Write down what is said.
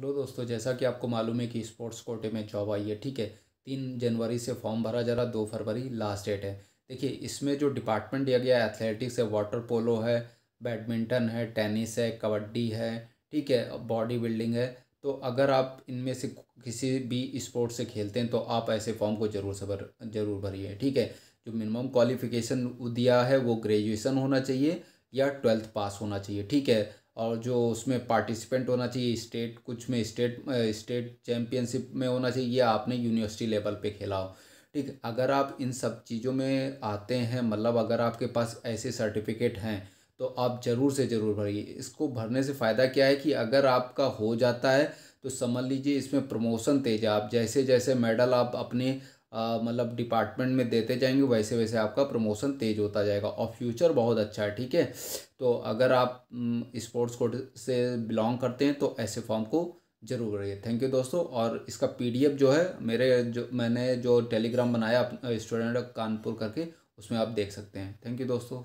Hello दोस्तों, जैसा कि आपको मालूम है कि स्पोर्ट्स कोटे में जॉब आई है, ठीक है? तीन जनवरी से फॉर्म भरा जा रहा, दो फरवरी लास्ट डेट है। देखिए, इसमें जो डिपार्टमेंट दिया गया है एथलेटिक्स है वाटर पोलो है बैडमिंटन है टेनिस है, कबड्डी है, ठीक है? बॉडी बिल्डिंग है। तो अगर आप इनमें से किसी भी स्पोर्ट्स से खेलते हैं तो आप ऐसे फॉर्म को ज़रूर से भर, ज़रूर भरिए, ठीक है? जो मिनिमम क्वालिफिकेशन दिया है, वो ग्रेजुएसन होना चाहिए या ट्वेल्थ पास होना चाहिए, ठीक है? और जो उसमें पार्टिसिपेंट होना चाहिए स्टेट कुछ में स्टेट स्टेट चैम्पियनशिप में होना चाहिए, या आपने यूनिवर्सिटी लेवल पे खेला हो। ठीक, अगर आप इन सब चीज़ों में आते हैं मतलब अगर आपके पास ऐसे सर्टिफिकेट हैं तो आप ज़रूर से ज़रूर भरिए। इसको भरने से फ़ायदा क्या है कि अगर आपका हो जाता है तो समझ लीजिए इसमें प्रमोशन तेज आप जैसे जैसे मेडल आप अपने मतलब डिपार्टमेंट में देते जाएँगे, वैसे वैसे आपका प्रमोशन तेज होता जाएगा और फ्यूचर बहुत अच्छा है, ठीक है? तो अगर आप स्पोर्ट्स कोड से बिलोंग करते हैं तो ऐसे फॉर्म को ज़रूर करिए। थैंक यू दोस्तों, और इसका पीडीएफ जो है, मेरे जो, मैंने जो टेलीग्राम बनाया स्टूडेंट कानपुर करके, उसमें आप देख सकते हैं। थैंक यू दोस्तों।